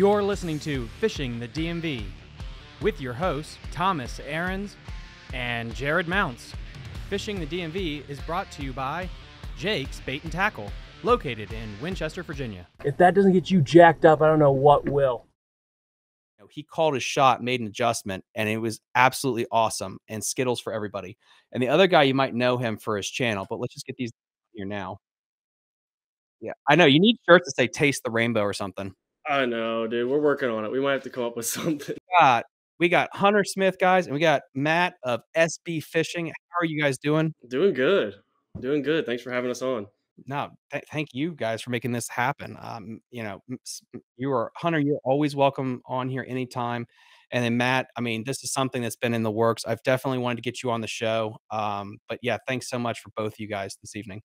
You're listening to Fishing the DMV with your hosts, Thomas Ahrens and Jared Mounts. Fishing the DMV is brought to you by Jake's Bait and Tackle, located in Winchester, Virginia. If that doesn't get you jacked up, I don't know what will. he called his shot, made an adjustment, and it was absolutely awesome. And Skittles for everybody. And the other guy, you might know him for his channel, but let's just get these here now. Yeah, I know you need shirts to say "Taste the Rainbow" or something. I know, dude. We're working on it. We might have to come up with something. God, we got Hunter Smith, guys, and we got Matt of SB Fishing. How are you guys doing? Doing good. Doing good. Thanks for having us on. No, th- thank you guys for making this happen. Um, you know, m- s- m- you are Hunter. You're always welcome on here anytime. And then Matt, I mean, this is something that's been in the works. I've definitely wanted to get you on the show. Um, but yeah, thanks so much for both you guys this evening.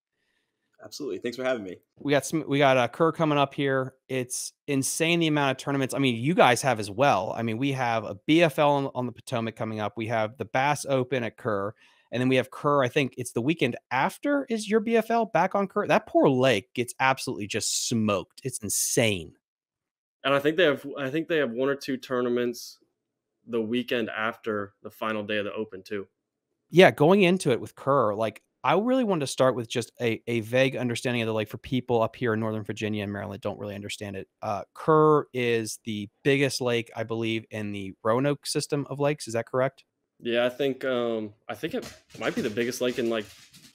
Absolutely. Thanks for having me. We got some. We got a Kerr coming up here. It's insane the amount of tournaments. I mean, you guys have as well. I mean, we have a BFL on, on the Potomac coming up. We have the Bass Open at Kerr, and then we have Kerr. I think it's the weekend after is your BFL back on Kerr. That poor lake gets absolutely just smoked. It's insane. And I think they have I think they have one or two tournaments the weekend after the final day of the open too. Yeah, going into it with Kerr, like I really wanted to start with just a, a vague understanding of the lake for people up here in Northern Virginia and Maryland don't really understand it. Uh, Kerr is the biggest lake, I believe, in the Roanoke system of lakes. Is that correct? Yeah, I think um I think it might be the biggest lake in like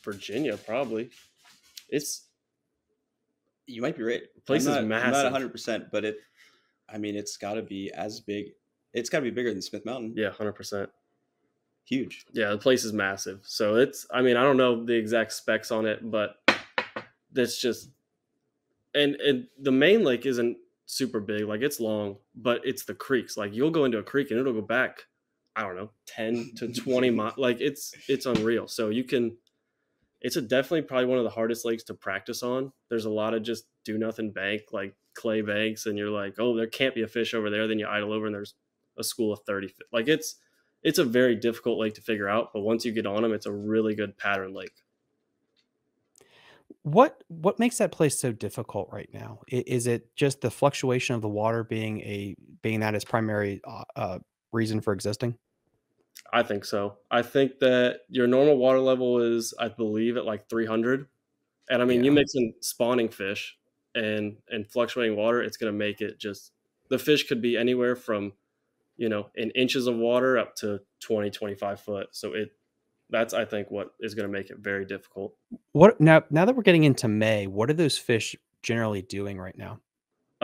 Virginia, probably. It's You might be right. Place I'm is not, I'm massive. not 100, percent but it. I mean, it's got to be as big. It's got to be bigger than Smith Mountain. yeah, hundred percent. Huge. Yeah, the place is massive. So it's I mean, I don't know the exact specs on it, but that's just and and the main lake isn't super big, like it's long, but it's the creeks. Like you'll go into a creek and it'll go back, I don't know, 10 to 20 miles. Like it's it's unreal. So you can it's a definitely probably one of the hardest lakes to practice on. There's a lot of just do nothing bank, like clay banks, and you're like, oh, there can't be a fish over there. Then you idle over and there's a school of 30 like it's it's a very difficult lake to figure out, but once you get on them, it's a really good pattern lake. What what makes that place so difficult right now? Is it just the fluctuation of the water being a being that its primary uh, uh, reason for existing? I think so. I think that your normal water level is, I believe, at like 300. And I mean, you Yeah. mix in spawning fish and and fluctuating water, it's going to make it just the fish could be anywhere from, you know, in inches of water up to 20, 25 foot. So it that's I think what is going to make it very difficult. What now? Now that we're getting into May, what are those fish generally doing right now?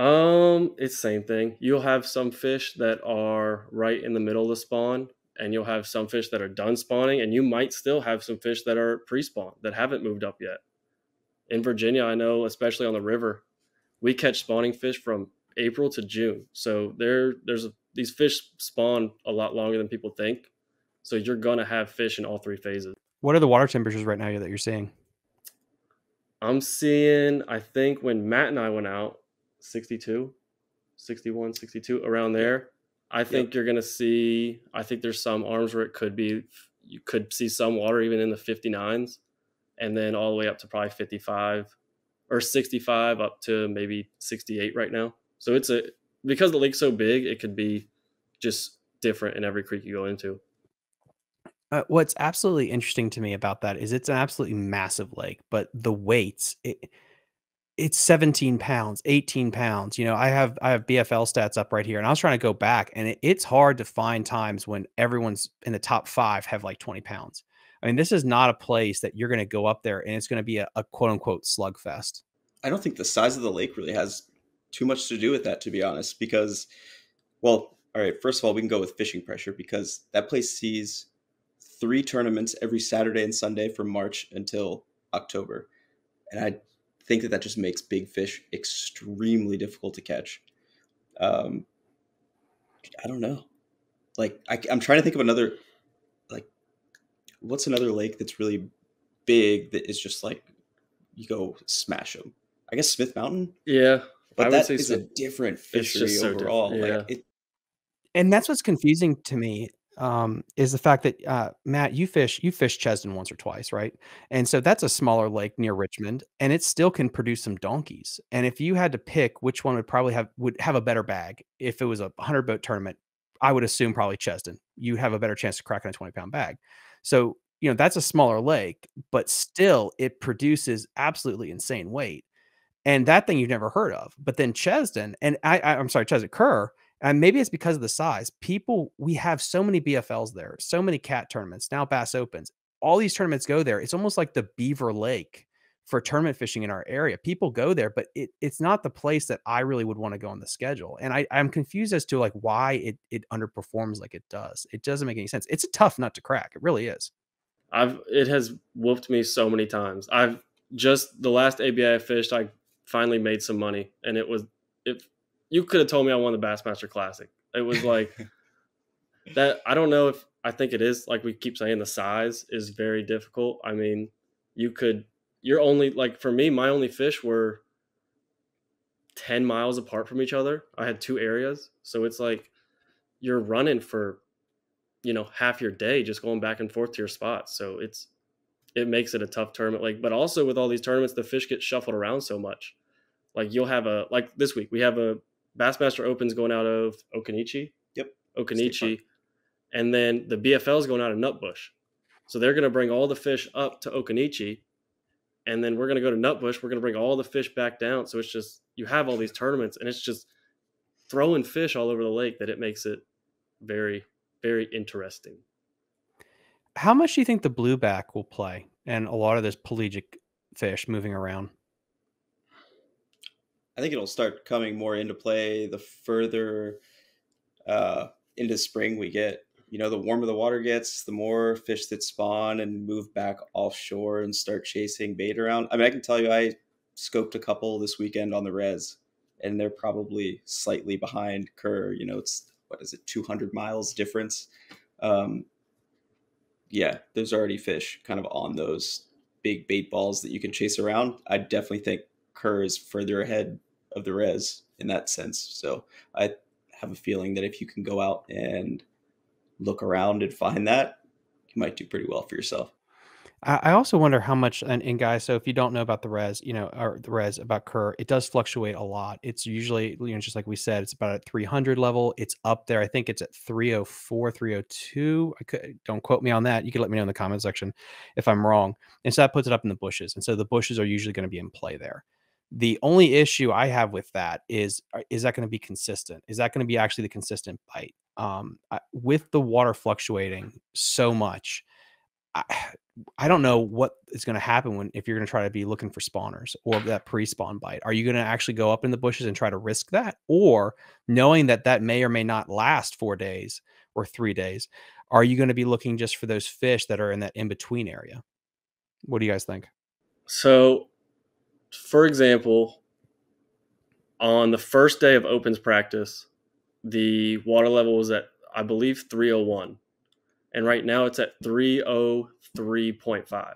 Um, it's same thing. You'll have some fish that are right in the middle of the spawn, and you'll have some fish that are done spawning, and you might still have some fish that are pre-spawn that haven't moved up yet. In Virginia, I know, especially on the river, we catch spawning fish from April to June. So there, there's a, these fish spawn a lot longer than people think. So you're gonna have fish in all three phases. What are the water temperatures right now that you're seeing? I'm seeing, I think when Matt and I went out, 62, 61, 62, around there. I think you're going to see, I think there's some arms where it could be, you could see some water even in the 59s, and then all the way up to probably 55 or 65 up to maybe 68 right now. So it's a, because the lake's so big, it could be just different in every creek you go into. Uh, what's absolutely interesting to me about that is it's an absolutely massive lake, but the weights, it, it's 17 pounds, 18 pounds. You know, I have I have BFL stats up right here, and I was trying to go back, and it, it's hard to find times when everyone's in the top five have like 20 pounds. I mean, this is not a place that you're going to go up there and it's going to be a, a quote unquote slugfest. I don't think the size of the lake really has too much to do with that, to be honest. Because, well, all right. First of all, we can go with fishing pressure because that place sees three tournaments every Saturday and Sunday from March until October, and I think that that just makes big fish extremely difficult to catch. Um, I don't know. Like I, I'm trying to think of another, like, what's another lake that's really big that is just like you go smash them. I guess Smith Mountain, Yeah. I but would that say a so. different It's fishery just so different, overall. yeah. Like it, And that's what's confusing to me um, is the fact that uh, Matt, you fish you fished Chesdin once or twice, right? And so that's a smaller lake near Richmond, and it still can produce some donkeys. And if you had to pick which one would probably have would have a better bag if it was a hundred boat tournament, I would assume probably Chesdin. You have a better chance of cracking a twenty pound bag. So you know that's a smaller lake, but still it produces absolutely insane weight. And that thing you've never heard of. But then Chesdin, and I, I I'm sorry, Chesapeake Kerr and maybe it's because of the size. People, we have so many BFLs there, so many CATT tournaments, now Bass Opens. All these tournaments go there. It's almost like the Beaver Lake for tournament fishing in our area. People go there, but it, it's not the place that I really would want to go on the schedule. And I, I'm confused as to like why it it underperforms like it does. It doesn't make any sense. It's a tough nut to crack. It really is. I've it has whooped me so many times. I've just the last ABI I fished, I finally made some money, and it was if you could have told me I won the Bassmaster Classic. It was like that. I don't know if I think it is like we keep saying the size is very difficult. I mean, you could you're only like for me, my only fish were 10 miles apart from each other. I had two areas. So it's like you're running for, you know, half your day just going back and forth to your spot. So it's, it makes it a tough tournament. Like, but also with all these tournaments, the fish get shuffled around so much. Like you'll have a, like this week, we have a Bassmaster Open's going out of Occoneechee. Yep. Occoneechee. And then the BFL is going out of Nutbush. So they're going to bring all the fish up to Occoneechee. And then we're going to go to Nutbush. We're going to bring all the fish back down. So it's just, you have all these tournaments and it's just throwing fish all over the lake that it makes it very, very interesting. How much do you think the blueback will play and a lot of this pelagic fish moving around? I think it'll start coming more into play the further uh, into spring we get. You know, the warmer the water gets, the more fish that spawn and move back offshore and start chasing bait around. I mean, I can tell you, I scoped a couple this weekend on the res, and they're probably slightly behind Kerr. You know, it's what is it, 200 miles difference. Um, yeah, there's already fish kind of on those big bait balls that you can chase around. I definitely think Kerr is further ahead of the res in that sense. So I have a feeling that if you can go out and look around and find that, you might do pretty well for yourself. I also wonder how much, and, and, guys, so if you don't know about the res, you know, or the res about Kerr, it does fluctuate a lot. It's usually, you know, just like we said, it's about at 300 level. It's up there. I think it's at 304, 302. I could, don't quote me on that. You can let me know in the comment section if I'm wrong. And so that puts it up in the bushes. And so the bushes are usually going to be in play there. The only issue I have with that is uh, is that going to be consistent? Is that going to be actually the consistent bite? Um, I, with the water fluctuating so much, I, don't know what is going to happen when if you're going to try to be looking for spawners or that pre-spawn bite. Are you going to actually go up in the bushes and try to risk that, or knowing that that may or may not last four days or three days? Are you going to be looking just for those fish that are in that in between area? What do you guys think? So for example, on the first day of opens practice, the water level was at, I believe, 301. And right now it's at 303.5.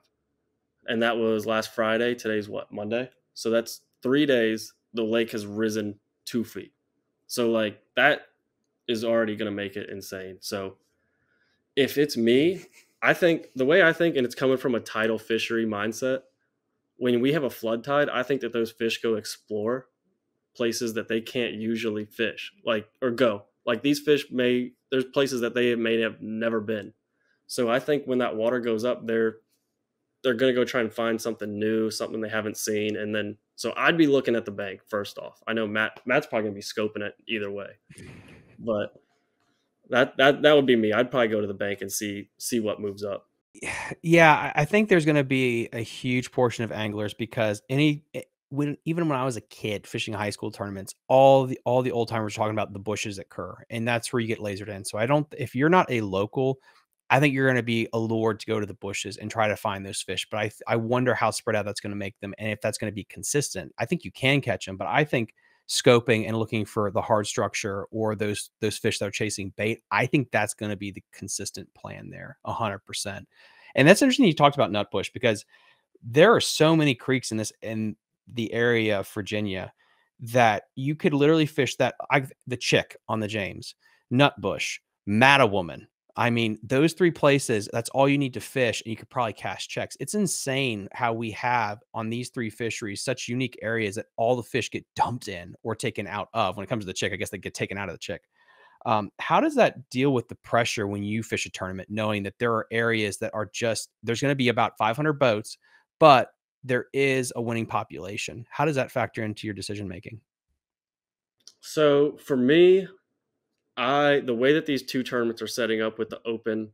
And that was last Friday. Today's what, Monday? So that's three days. The lake has risen two feet. So, like, that is already going to make it insane. So, if it's me, I think the way I think, and it's coming from a tidal fishery mindset, when we have a flood tide, I think that those fish go explore places that they can't usually fish, like or go. Like these fish may there's places that they may have never been. So I think when that water goes up, they're they're gonna go try and find something new, something they haven't seen, and then so I'd be looking at the bank first off. I know Matt Matt's probably gonna be scoping it either way, but that that that would be me. I'd probably go to the bank and see see what moves up. Yeah, I think there's going to be a huge portion of anglers because any eh, when even when I was a kid fishing high school tournaments, all the all the old timers talking about the bushes that Kerr, and that's where you get lasered in. So I don't if you're not a local, I think you're going to be allured to go to the bushes and try to find those fish. But I I wonder how spread out that's going to make them, and if that's going to be consistent. I think you can catch them, but I think scoping and looking for the hard structure or those those fish that are chasing bait i think that's going to be the consistent plan there 100% and that's interesting you talked about nutbush because there are so many creeks in this in the area of virginia that you could literally fish that I, the chick on the james nutbush Mattawoman I mean, those three places, that's all you need to fish, and you could probably cash checks. It's insane how we have on these three fisheries such unique areas that all the fish get dumped in or taken out of. When it comes to the chick, I guess they get taken out of the chick. Um, how does that deal with the pressure when you fish a tournament, knowing that there are areas that are just there's going to be about 500 boats, but there is a winning population? How does that factor into your decision making? So for me, I the way that these two tournaments are setting up with the Open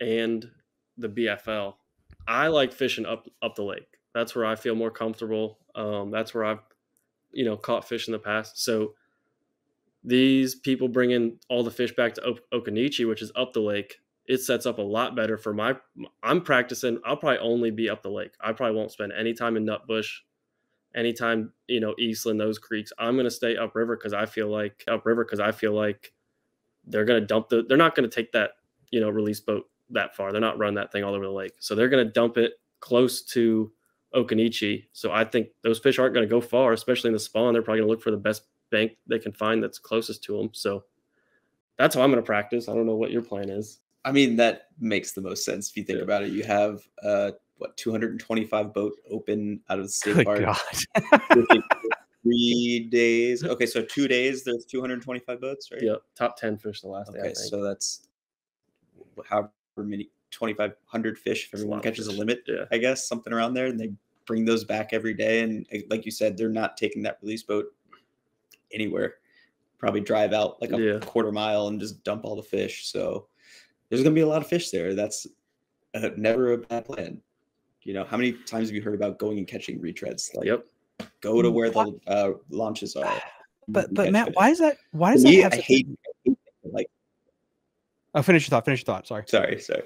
and the BFL, I like fishing up up the lake. That's where I feel more comfortable. Um, that's where I've you know caught fish in the past. So these people bringing all the fish back to o- Occoneechee, which is up the lake. It sets up a lot better for my. I'm practicing. I'll probably only be up the lake. I probably won't spend any time in Nutbush anytime you know Eastland, those creeks, I'm gonna stay upriver because I feel like upriver because I feel like they're gonna dump the. They're not gonna take that you know release boat that far. They're not running that thing all over the lake, so they're gonna dump it close to Occoneechee. So I think those fish aren't gonna go far, especially in the spawn. They're probably gonna look for the best bank they can find that's closest to them. So that's how I'm gonna practice. I don't know what your plan is. I mean, that makes the most sense if you think Yeah. about it. You have uh, what 225 boat open out of the state Good park. God. Three days. Okay, so two days. There's 225 boats, right? Yep, top ten fish the last day. Okay, so that's however many 2,500 fish if everyone catches a limit. Yeah. I guess something around there, and they bring those back every day. And uh, like you said, they're not taking that release boat anywhere. Probably drive out like a Yeah. quarter mile and just dump all the fish. So there's gonna be a lot of fish there. That's uh, never a bad plan. You know, how many times have you heard about going and catching retreads? Like, Yep. Go to where the uh, launches are. But but Matt, fish. why is that? Why does me, that have? I such hate, I hate like Oh, finish your thought. Finish your thought. Sorry. Sorry, sorry.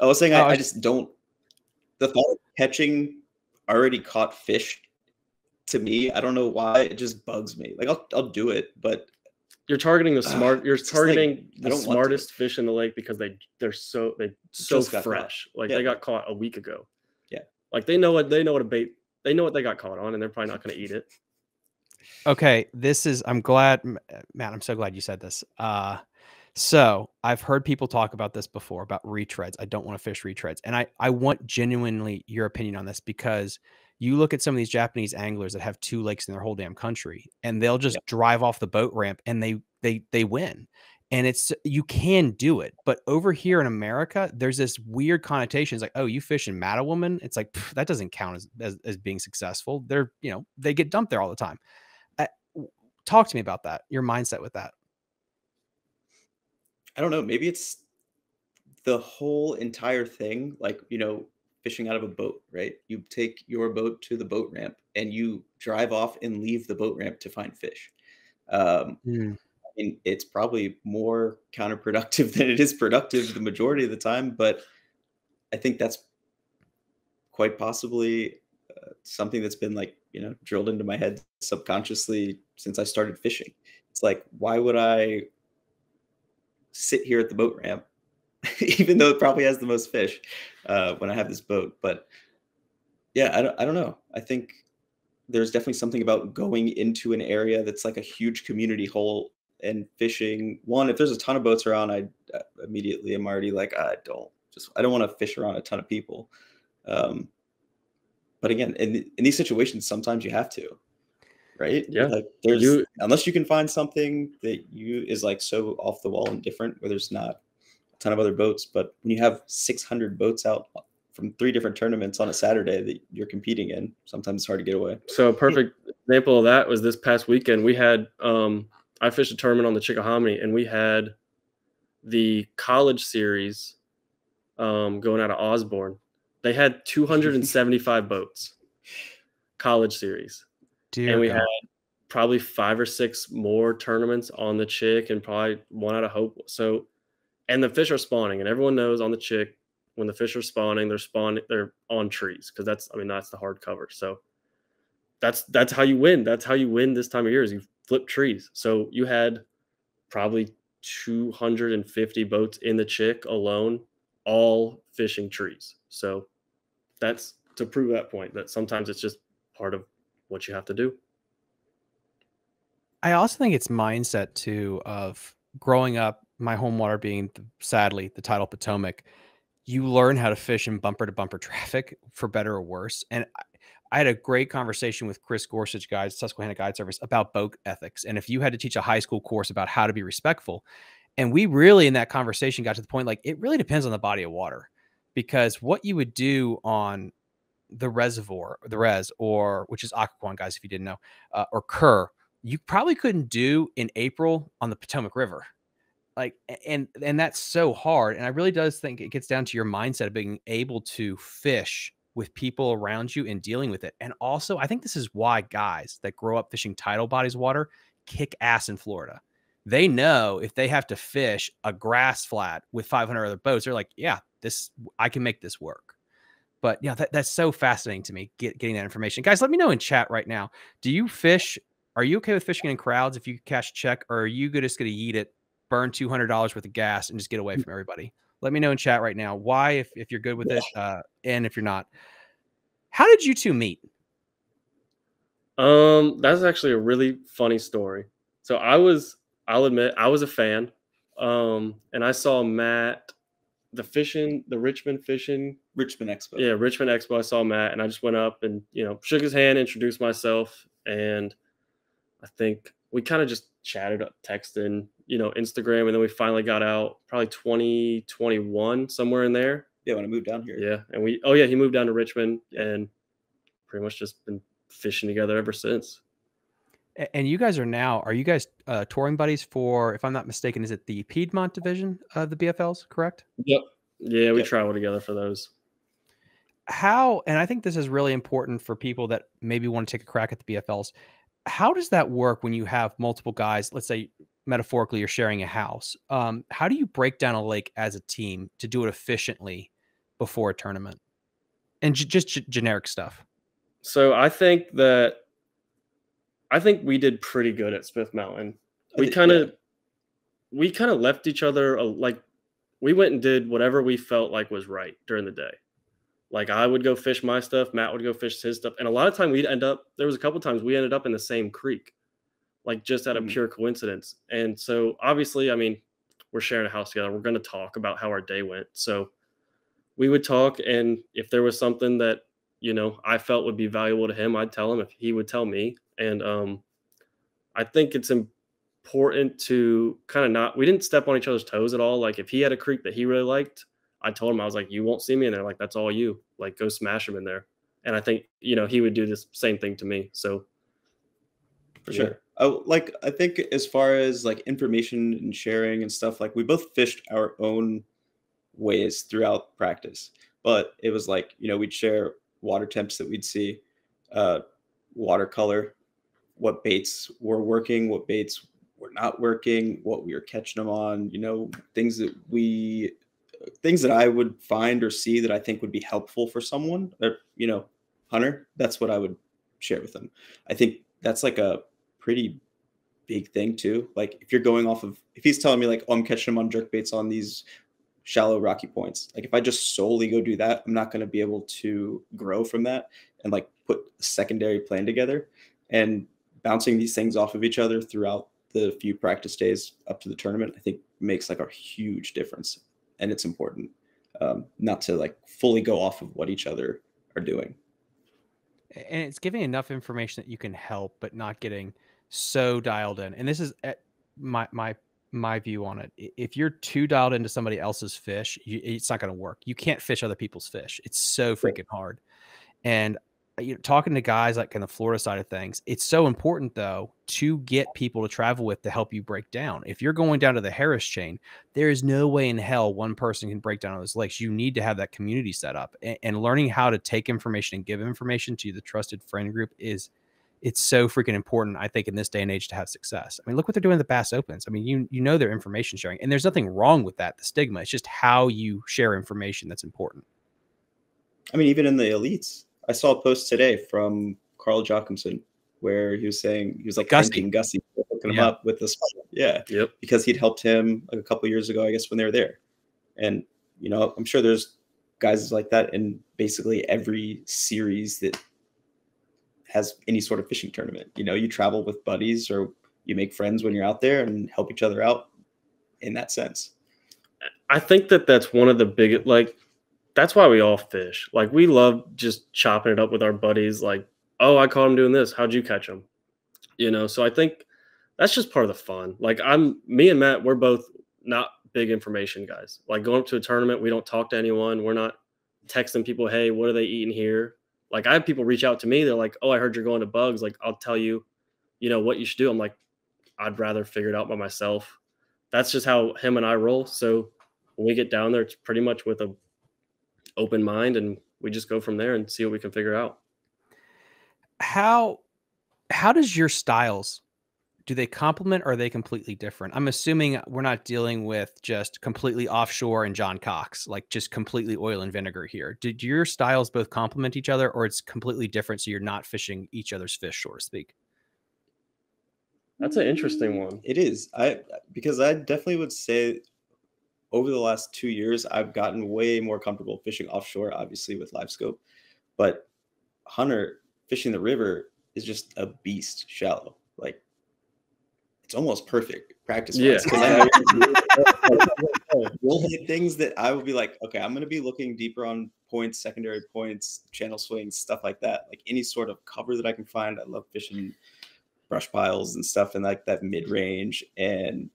I was saying Oh, I, I I just don't. The thought of catching already caught fish, to me, I don't know why it just bugs me. Like I'll I'll do it, but You're targeting the Ugh, smart. You're it's just like, targeting the don't want to. smartest fish in the lake because they they're so they so Just caught. fresh. Like Yeah. they got caught a week ago. Yeah. Like they know what they know what a bait. They know what they got caught on, and they're probably not going to eat it. Okay, this is. I'm glad, uh, Matt. I'm so glad you said this. Uh, so I've heard people talk about this before about retreads. I don't want to fish retreads, and I I want genuinely your opinion on this because you look at some of these Japanese anglers that have two lakes in their whole damn country, and they'll just drive off the boat ramp and they they they win. And it's you can do it, but over here in America, there's this weird connotation. It's like, oh, you fish in Mattawoman. It's like pff, that doesn't count as, as as being successful. They're you know they get dumped there all the time. Uh, talk to me about that. Your mindset with that. I don't know. Maybe it's the whole entire thing. Like you know, fishing out of a boat, right? You take your boat to the boat ramp and you drive off and leave the boat ramp to find fish. Um, I mean, it's probably more counterproductive than it is productive the majority of the time, but I think that's quite possibly uh, something that's been like, you know, drilled into my head subconsciously since I started fishing. It's like, why would I sit here at the boat ramp, even though it probably has the most fish uh, when I have this boat? But yeah, I don't, I don't know. I think there's definitely something about going into an area that's like a huge community hole and fishing. One, if there's a ton of boats around, I uh, immediately am already like, I don't just, I don't want to fish around a ton of people. Um, but again, in, in these situations, sometimes you have to, right? Yeah. Like there's, You- unless you can find something that you is like so off the wall and different where there's not a ton of other boats. But when you have 600 boats out from three different tournaments on a Saturday that you're competing in, sometimes it's hard to get away. So a perfect example of that was this past weekend. We had um, I fished a tournament on the Chickahominy, and we had the college series um, going out of Osborne. They had 275 boats, college series, Dear and we God. had probably five or six more tournaments on the Chick, and probably one out of Hope. So, and the fish are spawning, and everyone knows on the Chick when the fish are spawning, they're spawning, they're on trees because that's, I mean, that's the hard cover. So that's that's how you win. That's how you win this time of year is you flip trees. So you had probably 250 boats in the chick alone, all fishing trees. So that's to prove that point that sometimes it's just part of what you have to do. I also think it's mindset too of growing up my home water being the, sadly the tidal Potomac, you learn how to fish in bumper to bumper traffic for better or worse. And I, had a great conversation with Chris Gorsuch, guys, Susquehanna Guide Service, about boat ethics. And if you had to teach a high school course about how to be respectful, and we really in that conversation got to the point like it really depends on the body of water, because what you would do on the reservoir, the res, or which is Occoquan, guys, if you didn't know, uh, or Kerr, you probably couldn't do in April on the Potomac River. Like, and and that's so hard. And I really does think it gets down to your mindset of being able to fish with people around you and dealing with it. And also, I think this is why guys that grow up fishing tidal bodies water kick ass in Florida. They know if they have to fish a grass flat with 500 other boats, they're like, yeah, this I can make this work. But yeah, that, that's so fascinating to me get, getting that information. Guys, let me know in chat right now. Do you fish? Are you okay with fishing in crowds if you cash check, or are you just going to eat it, burn two hundred dollars worth of gas, and just get away mm. from everybody? Let me know in chat right now why, if, if you're good with it, uh, and if you're not. How did you two meet? Um, that's actually a really funny story. So I was, I'll admit, I was a fan. Um, and I saw Matt, the fishing, the Richmond fishing, Richmond Expo. Yeah, Richmond Expo. I saw Matt, and I just went up and you know shook his hand, introduced myself, and I think we kind of just chatted, up texting, you know, Instagram, and then we finally got out probably 2021 somewhere in there. Yeah, when I moved down here. Yeah, and we oh yeah, he moved down to Richmond and pretty much just been fishing together ever since. And you guys are now are you guys uh, touring buddies for if I'm not mistaken is it the Piedmont division of the BFLs, correct? Yep. Yeah, we yep. travel together for those. How and I think this is really important for people that maybe want to take a crack at the BFLs. How does that work when you have multiple guys? Let's say metaphorically you're sharing a house. Um, how do you break down a lake as a team to do it efficiently before a tournament? And just generic stuff. So I think that I think we did pretty good at Smith Mountain. We kind of yeah. we kind of left each other like we went and did whatever we felt like was right during the day. Like I would go fish my stuff, Matt would go fish his stuff, and a lot of time we'd end up. There was a couple times we ended up in the same creek like just out of mm-hmm. pure coincidence. And so obviously, I mean, we're sharing a house together. We're going to talk about how our day went. So we would talk and if there was something that, you know, I felt would be valuable to him, I'd tell him if he would tell me. And um I think it's important to kind of not we didn't step on each other's toes at all. Like if he had a creek that he really liked, I told him I was like, you won't see me in there. Like that's all you. Like go smash him in there. And I think you know he would do the same thing to me. So for yeah. sure. I, like I think as far as like information and sharing and stuff, like we both fished our own ways throughout practice. But it was like, you know, we'd share water temps that we'd see, uh, watercolor, what baits were working, what baits were not working, what we were catching them on, you know, things that we things that I would find or see that I think would be helpful for someone, or, you know, hunter, that's what I would share with them. I think that's like a pretty big thing too. Like if you're going off of if he's telling me like, oh, I'm catching him on jerk baits on these shallow rocky points. Like if I just solely go do that, I'm not going to be able to grow from that and like put a secondary plan together. And bouncing these things off of each other throughout the few practice days up to the tournament, I think makes like a huge difference. And it's important um, not to like fully go off of what each other are doing. And it's giving enough information that you can help, but not getting so dialed in. And this is eh, my my my view on it. If you're too dialed into somebody else's fish, you, it's not going to work. You can't fish other people's fish. It's so freaking hard. And Uh, you know, talking to guys like in the Florida side of things, it's so important though to get people to travel with to help you break down. If you're going down to the Harris chain, there is no way in hell one person can break down those lakes. You need to have that community set up, and, and learning how to take information and give information to the trusted friend group is it's so freaking important, I think, in this day and age to have success. I mean, look what they're doing at the Bass Opens. I mean, you you know their information sharing, and there's nothing wrong with that. The stigma, it's just how you share information that's important. I mean, even in the elites, I saw a post today from Carl Jocumsen where he was saying he was like Gussie, Gussie hooking him up with this, yeah, yep, because he'd helped him like a couple years ago, I guess, when they were there, and you know, I'm sure there's guys like that in basically every series that has any sort of fishing tournament. You know, you travel with buddies or you make friends when you're out there and help each other out. in that sense. I think that that's one of the biggest like that's why we all fish. Like we love just chopping it up with our buddies like, "Oh, I caught him doing this. How'd you catch him?" You know, so I think that's just part of the fun. Like I'm me and Matt, we're both not big information guys. Like going up to a tournament, we don't talk to anyone. We're not texting people, "Hey, what are they eating here?" Like I have people reach out to me. They're like, "Oh, I heard you're going to Buggs. Like I'll tell you, you know, what you should do." I'm like, "I'd rather figure it out by myself." That's just how him and I roll. So when we get down there, it's pretty much with a open mind, and we just go from there and see what we can figure out. How how does your styles do they complement or are they completely different? I'm assuming we're not dealing with just completely offshore and John Cox, like just completely oil and vinegar here. Did your styles both complement each other or it's completely different so you're not fishing each other's fish, so to speak? That's an interesting one. It is. I because I definitely would say over the last two years, I've gotten way more comfortable fishing offshore, obviously with live scope. But Hunter fishing the river is just a beast shallow. Like it's almost perfect practice. Yeah. You'll hit oh, things that I will be like, okay, I'm going to be looking deeper on points, secondary points, channel swings, stuff like that. Like any sort of cover that I can find. I love fishing brush piles and stuff in like that mid range. And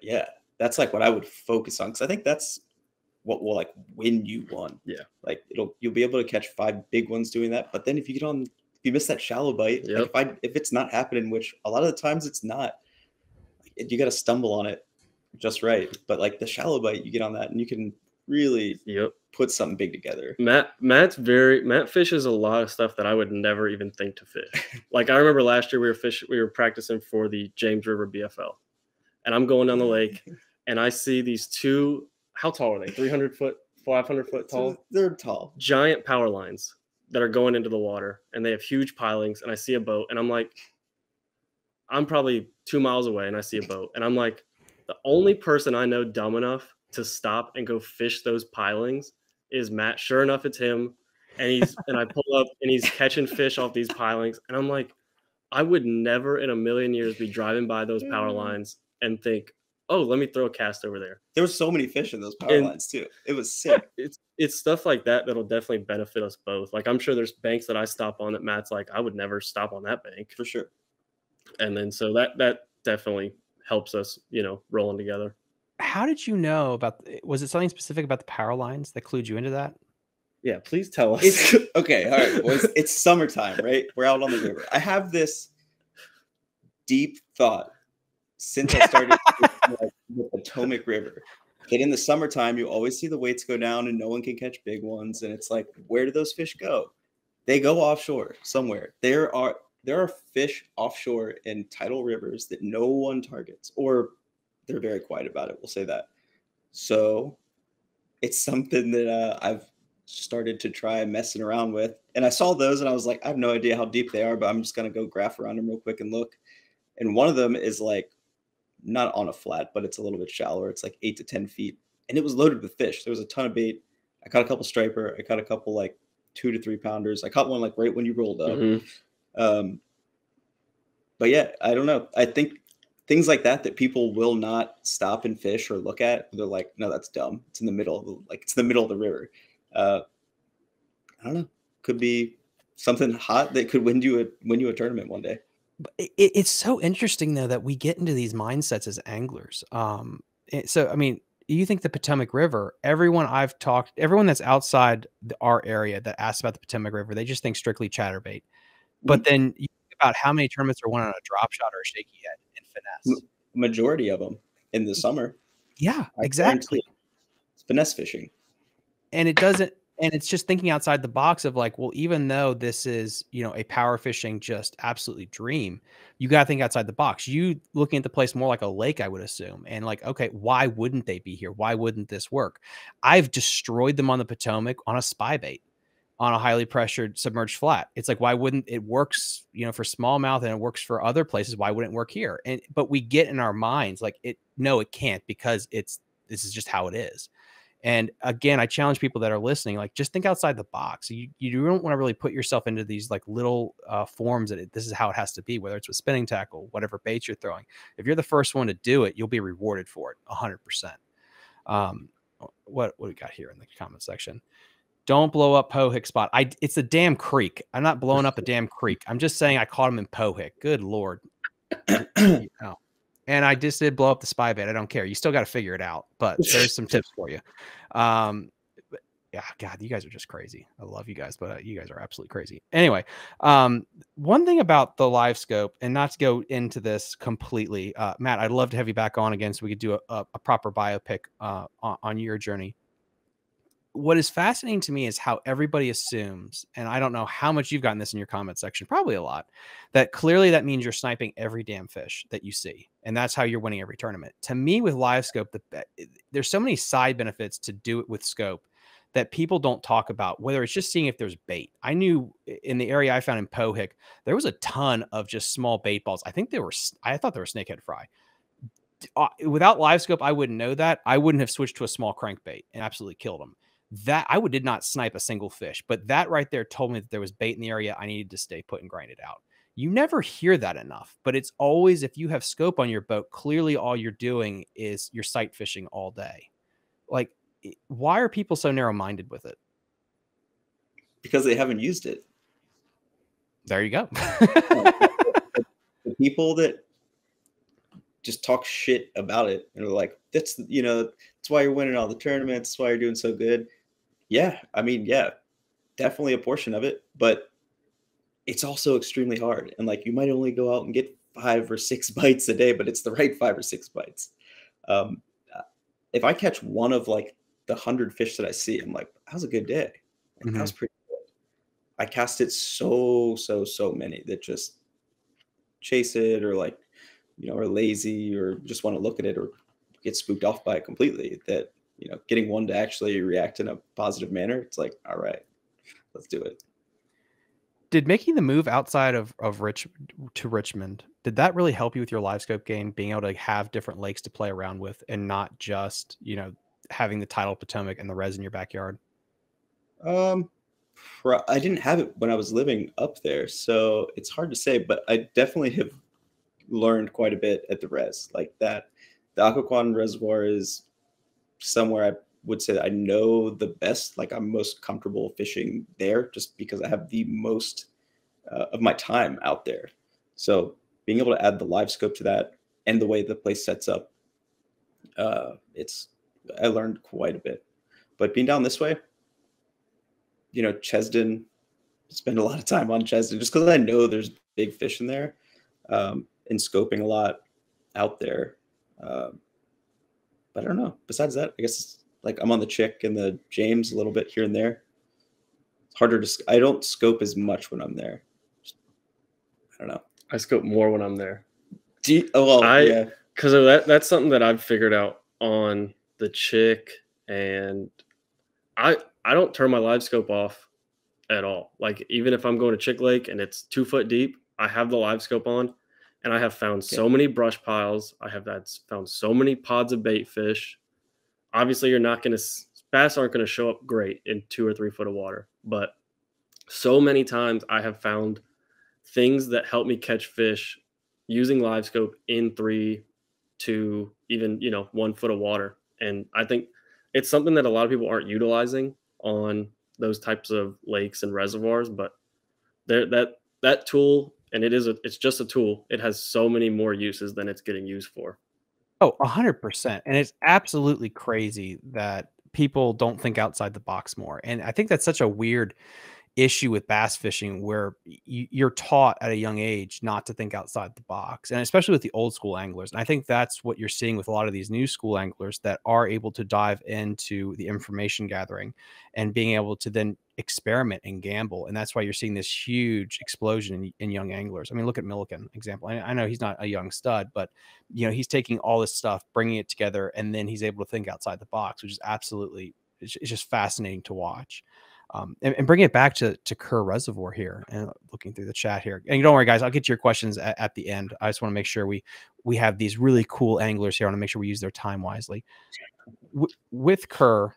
yeah, that's like what I would focus on because I think that's what will like win you one. Yeah. Like it'll you'll be able to catch five big ones doing that. But then if you get on if you miss that shallow bite, Yep. like if I if it's not happening, which a lot of the times it's not, you got to stumble on it just right. But like the shallow bite, you get on that and you can really Yep. put something big together. Matt Matt's very Matt fishes a lot of stuff that I would never even think to fish. like I remember last year we were fish we were practicing for the James River BFL. And I'm going down the lake and I see these two how tall are they? 300 foot, 500 foot tall, they're tall. giant power lines that are going into the water and they have huge pilings and I see a boat and I'm like I'm probably 2 miles away and I see a boat and I'm like the only person I know dumb enough to stop and go fish those pilings is Matt. Sure enough, it's him. And he's and I pull up and he's catching fish off these pilings. And I'm like, I would never in a million years be driving by those power mm. lines and think, oh, let me throw a cast over there. There were so many fish in those power And- lines too. It was sick. It's it's stuff like that that'll definitely benefit us both. Like I'm sure there's banks that I stop on that Matt's like, I would never stop on that bank. for sure. And then so that that definitely helps us, you know, rolling together. How did you know about was it something specific about the power lines that clued you into that? Yeah, please tell us. It's okay. All right, boys. It's summertime, right? We're out on the river. I have this deep thought since I started the Potomac River. That in the summertime, you always see the weights go down and no one can catch big ones. And it's like, where do those fish go? They go offshore somewhere. There are there are fish offshore in tidal rivers that no one targets, or they're very quiet about it. We'll say that. So it's something that uh, I've started to try messing around with. And I saw those and I was like, I have no idea how deep they are, but I'm just gonna go graph around them real quick and look. And one of them is like not on a flat, but it's a little bit shallower. It's like eight to ten feet, and it was loaded with fish. There was a ton of bait. I caught a couple striper. I caught a couple like two to three pounders. I caught one like right when you rolled up. Mhm. Um, but yeah, I don't know. I think things like that that people will not stop and fish or look at. They're like, no, that's dumb. It's in the middle of the, like it's in the middle of the river. Uh, I don't know. Could be something hot that could win you a win you a tournament one day. It, it- it's so interesting though that we get into these mindsets as anglers. Um, it- so I mean, you think the Potomac River? Everyone I've talked, everyone that's outside the, our area that asks about the Potomac River, they just think strictly chatterbait. But then you think about how many tournaments are won on a drop shot or a shaky head and finesse. Majority of them in the summer. Yeah, exactly. It's finesse fishing. and it doesn't and it's just thinking outside the box of like well even though this is you know a power fishing just absolutely dream you got to think outside the box. You looking at the place more like a lake i would assume and like okay why wouldn't they be here? Why wouldn't this work? I've destroyed them on the potomac on a spy bait on a highly pressured submerged flat. It's like why wouldn't it works you know for smallmouth and it works for other places why wouldn't it work here? And but we get in our minds like it no it can't because it's this is just how it is And again, I challenge people that are listening, like just think outside the box. You you don't want to really put yourself into these like little uh, forms that it, this is how it has to be, whether it's with spinning tackle, whatever bait you're throwing. If you're the first one to do it, you'll be rewarded for it, hundred percent. Um, what what we got here in the comment section? Don't blow up Pohick spot. I it's a damn creek. I'm not blowing up a damn creek. I'm just saying I caught him in Pohick. Good lord. oh. And I just did blow up the spy bait. I don't care. You still got to figure it out. But there's some tips for you. Um, yeah, God, you guys are just crazy. I love you guys, but uh, you guys are absolutely crazy. Anyway, um, one thing about the live scope, and not to go into this completely, uh, Matt, I'd love to have you back on again so we could do a, a, a proper biopic uh, on, on your journey what is fascinating to me is how everybody assumes, and I don't know how much you've gotten this in your comment section, probably a lot, that clearly that means you're sniping every damn fish that you see, and that's how you're winning every tournament. To me, with live scope, the, eh, there's so many side benefits to do it with scope that people don't talk about. Whether it's just seeing if there's bait. I knew in the area I found in Pohick, there was a ton of just small bait balls. I think they were. I thought they were snakehead fry. Uh, without live scope, I wouldn't know that. I wouldn't have switched to a small crankbait and absolutely killed them that I would did not snipe a single fish, but that right there told me that there was bait in the area. I needed to stay put and grind it out. You never hear that enough, but it's always if you have scope on your boat, clearly all you're doing is you're sight fishing all day. Like, why are people so narrow minded with it? Because they haven't used it. There you go. the people that just talk shit about it and are like, that's you know, that's why you're winning all the tournaments, that's why you're doing so good yeah, I mean, yeah, definitely a portion of it, but it's also extremely hard. And like you might only go out and get five or six bites a day, but it's the right five or six bites. Um, uh, if I catch one of like the hundred fish that I see, I'm like, that was a good day. mm-hmm. That was pretty good. I casted so, so, so many that just chase it or like, you know, are lazy or just want to look at it or get spooked off by it completely that you know, getting one to actually react in a positive manner, it's like, all right, let's do it. Did making the move outside of, of Rich to Richmond, did that really help you with your live scope game, being able to have different lakes to play around with and not just, you know, having the tidal Potomac and the res in your backyard? Um, I didn't have it when I was living up there, so it's hard to say, but I definitely have learned quite a bit at the res. Like that, the Occoquan Reservoir is somewhere I would say I know the best. Like I'm most comfortable fishing there just because I have the most uh, of my time out there. So being able to add the live scope to that and the way the place sets up, uh, it's I learned quite a bit. But being down this way, you know, Chesdin, spend a lot of time on Chesdin just because I know there's big fish in there, um, and scoping a lot out there. Um, but I don't know. Besides that, I guess like I'm on the chick and the James a little bit here and there. It's harder to. I don't scope as much when I'm there. Just, I don't know. I scope more when I'm there. Do you, oh well, I yeah. because that that's something that I've figured out on the chick, and I I don't turn my live scope off at all. Like even if I'm going to Chick Lake and it's two foot deep, I have the live scope on and I have found okay. so many brush piles. I have found so many pods of bait fish. Obviously, you're not going to bass aren't going to show up great in two or three foot of water, but so many times I have found things that help me catch fish using live scope in three to even you know one foot of water, and I think it's something that a lot of people aren't utilizing on those types of lakes and reservoirs, but there that that tool and it is a, it's just a tool. It has so many more uses than it's getting used for. Oh 100% and it's absolutely crazy that people don't think outside the box more. And i think that's such a weird issue with bass fishing where you're taught at a young age not to think outside the box and especially with the old school anglers. And i think that's what you're seeing with a lot of these new school anglers that are able to dive into the information gathering and being able to then experiment and gamble and that's why you're seeing this huge explosion in, in young anglers i mean look at milliken example I, I know he's not a young stud but you know he's taking all this stuff bringing it together and then he's able to think outside the box which is absolutely it's, it's just fascinating to watch um, and, and it back to, to Kerr Reservoir here and looking through the chat here. And don't worry, guys, I'll get to your questions at, at the end. I just want to make sure we we have these really cool anglers here. I want to make sure we use their time wisely. W- with Kerr,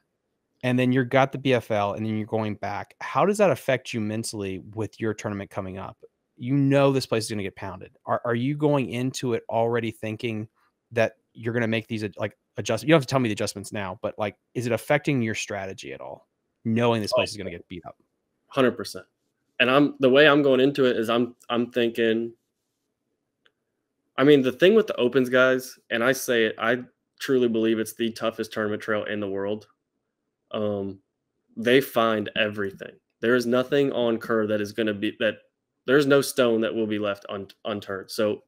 and then you've got the BFL, and then you're going back. How does that affect you mentally with your tournament coming up? You know this place is going to get pounded. Are are you going into it already thinking that you're going to make these like adjustments? You don't have to tell me the adjustments now, but like, is it affecting your strategy at all? Knowing this oh, place is going to get beat up. Hundred percent. And I'm the way I'm going into it is I'm I'm thinking. I mean, the thing with the opens guys, and I say it, I truly believe it's the toughest tournament trail in the world. Um, they find everything. There is nothing on Kerr that is going to be that. There's no stone that will be left un, unturned. So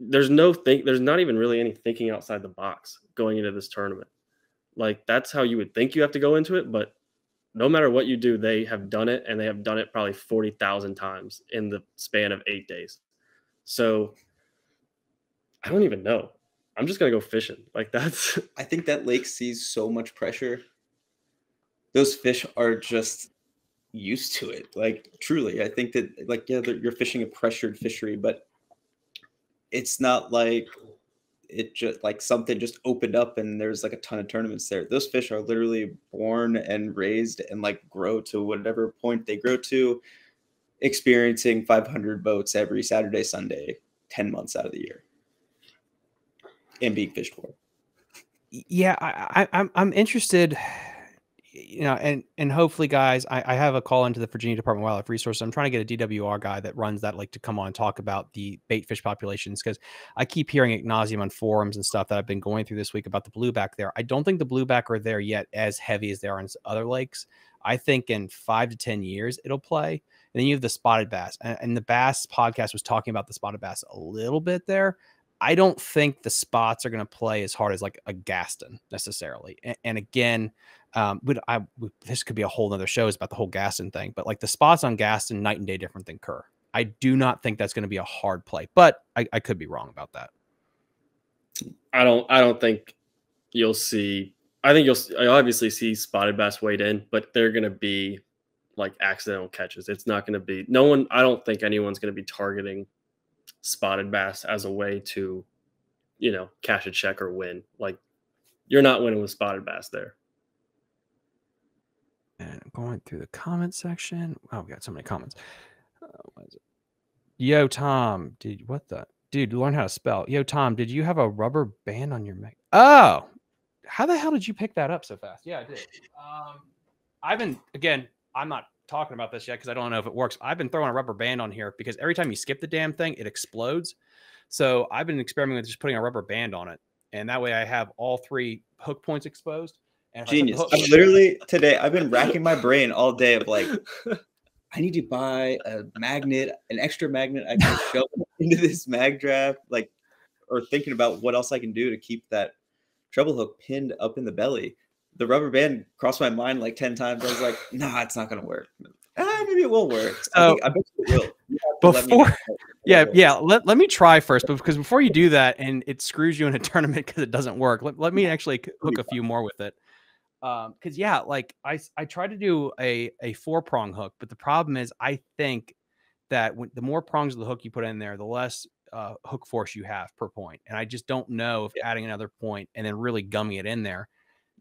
there's no think. There's not even really any thinking outside the box going into this tournament. Like that's how you would think you have to go into it, but no matter what you do, they have done it and they have done it probably 40,000 times in the span of eight days. So I don't even know. I'm just going to go fishing. Like that's. I think that lake sees so much pressure. Those fish are just used to it. Like truly, I think that like yeah, you're fishing a pressured fishery, but it's not like it just like something just opened up and there's like a ton of tournaments there. Those fish are literally born and raised and like grow to whatever point they grow to, experiencing 500 boats every Saturday, Sunday, 10 months out of the year, and being fished for. Yeah, I, I, I'm I'm interested you know, and and hopefully, guys, I, I have a call into the Virginia Department of Wildlife Resources. I'm trying to get a DWR guy that runs that like to come on and talk about the bait fish populations because I keep hearing at nauseum on forums and stuff that I've been going through this week about the blueback there. I don't think the blueback are there yet as heavy as they are in other lakes. I think in five to ten years it'll play. And then you have the spotted bass, and, and the bass podcast was talking about the spotted bass a little bit there. I don't think the spots are going to play as hard as like a Gaston necessarily. And, and again, um, I this could be a whole other show is about the whole Gaston thing. But like the spots on Gaston, night and day different than Kerr. I do not think that's going to be a hard play, but I, I could be wrong about that. I don't. I don't think you'll see. I think you'll I obviously see spotted bass weighed in, but they're going to be like accidental catches. It's not going to be no one. I don't think anyone's going to be targeting spotted bass as a way to, you know, cash a check or win. Like you're not winning with spotted bass there. And going through the comment section. Oh, we got so many comments. Uh, what is it? Yo, Tom, did what the dude learn how to spell? Yo, Tom, did you have a rubber band on your mic? Oh, how the hell did you pick that up so fast? Yeah, I did. Um, I've been again. I'm not talking about this yet because I don't know if it works. I've been throwing a rubber band on here because every time you skip the damn thing, it explodes. So I've been experimenting with just putting a rubber band on it, and that way I have all three hook points exposed. And Genius. Hook- I'm literally today. I've been racking my brain all day of like, I need to buy a magnet, an extra magnet I can shove into this mag draft, like, or thinking about what else I can do to keep that treble hook pinned up in the belly the rubber band crossed my mind like 10 times. I was like, nah, it's not going to work. Ah, maybe it will work. So, I, think, I bet it will. Before, yeah, yeah. Let, let me try first, but because before you do that and it screws you in a tournament because it doesn't work, let, let me actually hook a few more with it. Um, because yeah, like I I try to do a a four prong hook, but the problem is I think that when, the more prongs of the hook you put in there, the less uh, hook force you have per. And I just don't know if adding another point and then really gumming it in there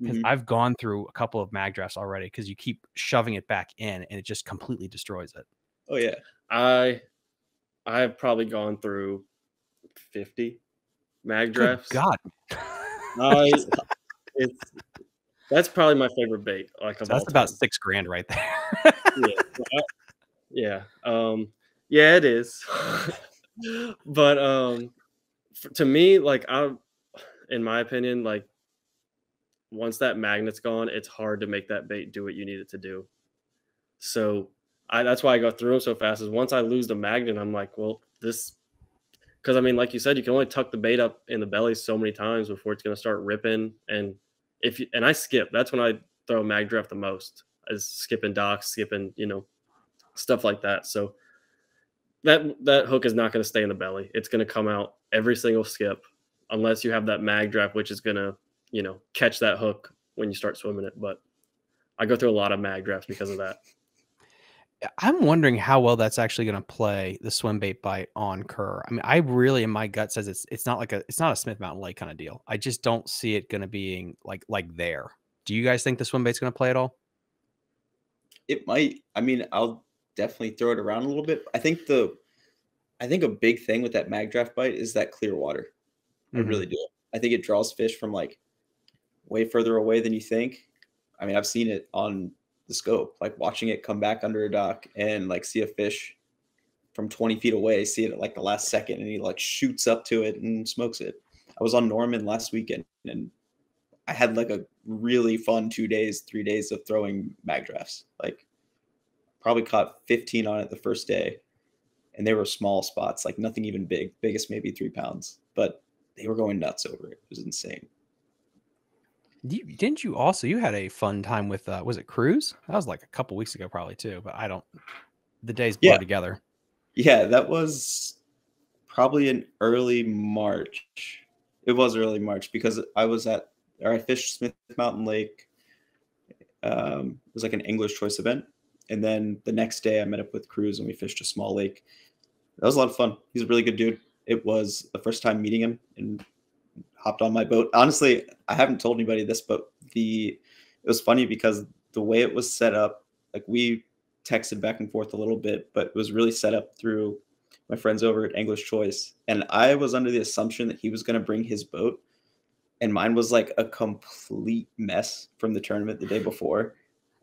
because mm-hmm. I've gone through a couple of mag drafts already because you keep shoving it back in and it just completely destroys it. Oh yeah, I I've probably gone through fifty mag drafts. Good God, I it's that's probably my favorite bait. Like so that's about six grand right there. yeah, yeah, um, yeah, it is. but um, for, to me, like I, in my opinion, like once that magnet's gone, it's hard to make that bait do what you need it to do. So I, that's why I go through them so fast. Is once I lose the magnet, I'm like, well, this, because I mean, like you said, you can only tuck the bait up in the belly so many times before it's going to start ripping. And if you, and I skip, that's when I throw mag draft the most, is skipping docks, skipping, you know, stuff like that. So that that hook is not going to stay in the belly. It's going to come out every single skip, unless you have that mag draft, which is going to you know, catch that hook when you start swimming it. But I go through a lot of mag drafts because of that. I'm wondering how well that's actually going to play the swim bait bite on Kerr. I mean, I really, in my gut, says it's it's not like a it's not a Smith Mountain Lake kind of deal. I just don't see it going to being like like there. Do you guys think the swim bait's going to play at all? It might. I mean, I'll definitely throw it around a little bit. I think the, I think a big thing with that mag draft bite is that clear water. I Mhm. really do. I think it draws fish from like way further away than you think. I mean, I've seen it on the scope, like watching it come back under a dock and like see a fish from 20 feet away, see it at like the last second, and he like shoots up to it and smokes it. I was on Norman last weekend and I had like a really fun two days, three days of throwing mag drafts. Like probably caught 15 on it the first day. And they were small spots, like nothing even big, biggest maybe three pounds, but they were going nuts over it. It was insane. You, didn't you also? You had a fun time with uh, was it Cruz? That was like a couple weeks ago, probably too. But I don't. The days blur Yeah. together. Yeah, that was probably in early March. It was early March because I was at or I fished Smith Mountain Lake. Um, it was like an English choice event, and then the next day I met up with Cruz and we fished a small lake. That was a lot of fun. He's a really good dude. It was the first time meeting him and hopped on my boat. Honestly, I haven't told anybody this, but the it was funny because the way it was set up, like we texted back and forth a little bit, but it was really set up through my friends over at English Choice. And I was under the assumption that he was going to bring his boat. And mine was like a complete mess from the tournament the day before.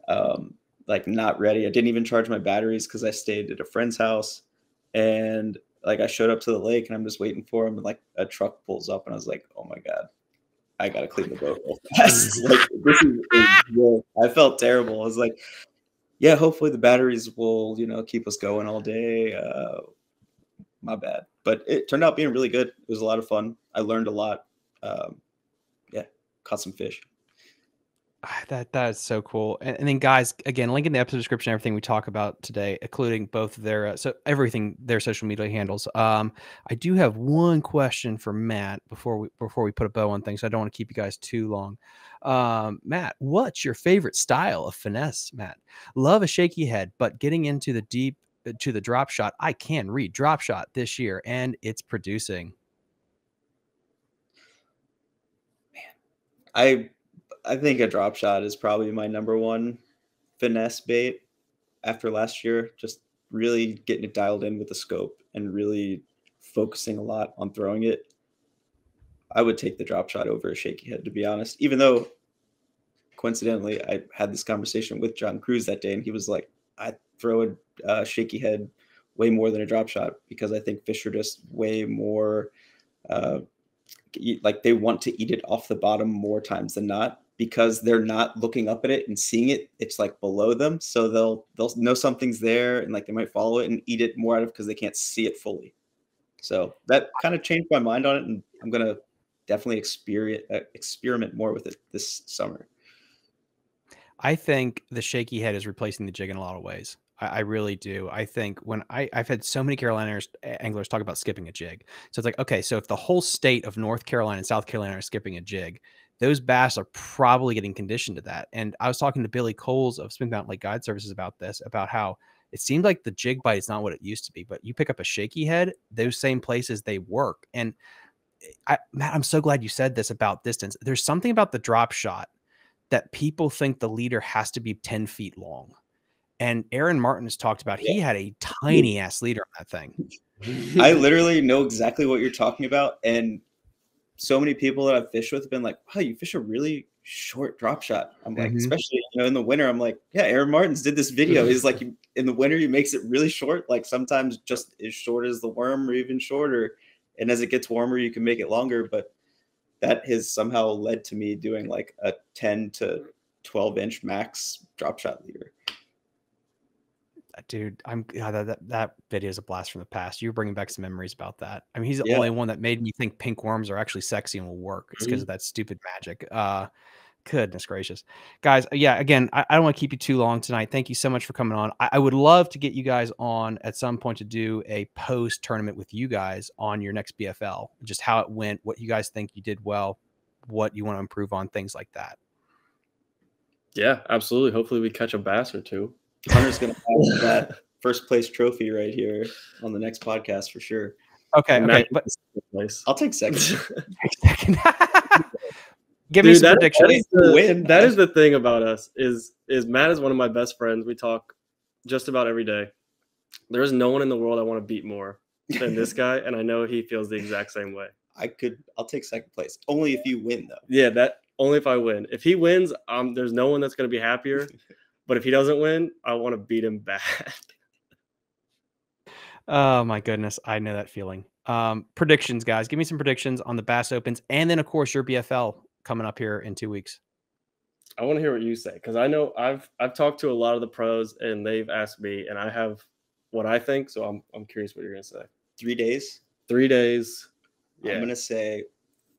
Um, like not ready. I didn't even charge my batteries because I stayed at a friend's house. And like I showed up to the lake and I'm just waiting for him. And like a truck pulls up and I was like, oh my God, I got to clean the boat real fast. like, this is, is I felt terrible. I was like, yeah, hopefully the batteries will, you know, keep us going all day. Uh, my bad, but it turned out being really good. It was a lot of fun. I learned a lot. Um, yeah, caught some fish. Ah, That that is so cool. And, and then guys, again, link in the episode description, everything we talk about today, including both their uh, so everything their social media handles. Um, I do have one question for Matt before we before we put a bow on things. I don't want to keep you guys too long. Um, Matt, what's your favorite style of finesse? Matt, love a shaky head, but getting into the deep uh, to the drop shot, I can read drop shot this year, and it's producing. Man, I I think a drop shot is probably my number one finesse bait after last year. Just really getting it dialed in with the scope and really focusing a lot on throwing it. I would take the drop shot over a shaky head, to be honest. Even though, coincidentally, I had this conversation with John Cruz that day, and he was like, "I throw a uh, shaky head way more than a drop shot because I think fish are just way more." Uh, like they want to eat it off the bottom more times than not because they're not looking up at it and seeing it it's like below them so they'll they'll know something's there and like they might follow it and eat it more out of because they can't see it fully so that kind of changed my mind on it and i'm gonna definitely experience uh, experiment more with it this summer I think the shaky head is replacing the jig in a lot of ways. I, really do. I think when I, I've had so many Carolina anglers talk about skipping a jig. So it's like, okay, so if the whole state of North Carolina and South Carolina are skipping a jig, those bass are probably getting conditioned to that. And I was talking to Billy Coles of Smith Mountain Lake Guide Services about this, about how it seemed like the jig bite is not what it used to be, but you pick up a shaky head, those same places they work. And eh, I, Matt, I'm so glad you said this about distance. There's something about the drop shot that people think the leader has to be 10 feet long. And Aaron Martin has talked about he had a tiny ass leader on that thing. i literally know exactly what you're talking about and so many people that i've fished with have been like wow you fish a really short drop shot. I'm like Mhm. especially you know in the winter i'm like yeah aaron martens did this video. He's like in the winter he makes it really short like sometimes just as short as the worm or even shorter. And as it gets warmer you can make it longer. But that has somehow led to me doing like a 10 to 12 inch max drop shot leader Dude, I'm God, that, that that video is a blast from the past. You're bringing back some memories about that. I mean, he's the Yeah. only one that made me think pink worms are actually sexy and will work. It's because of that stupid magic. Uh, goodness gracious, guys. uh, Yeah, again, I, I don't want to keep you too long tonight. Thank you so much for coming on. I, I would love to get you guys on at some point to do a post tournament with you guys on your next BFL. Just how it went, what you guys think you did well, what you want to improve on, things like that. Yeah, absolutely. Hopefully, we catch a bass or two. Hunter's gonna have that first place trophy right here on the next podcast for sure Okay, okay, but place. i'll take second second. Give me some that- predictions. That is, the, Win. that is the thing about us is is Matt is one of my best friends. We talk just about every day. There is no one in the world I want to beat more than this guy, and I know he feels the exact same way. I could. I'll take second place only if you win, though. Yeah, that only if I win. If he wins, um, there's no one that's going to be happier. But if he doesn't win, I want to beat him bad. Oh my goodness, I know that feeling. Um, predictions, guys. Give me some predictions on the Bass Opens, and then of course your BFL coming up here in two weeks. I want to hear what you say because I know I've I've talked to a lot of the pros and they've asked me, and I have what I think. So I'm I'm curious what you're going to say. Three days. Three days. Yeah. I'm gonna say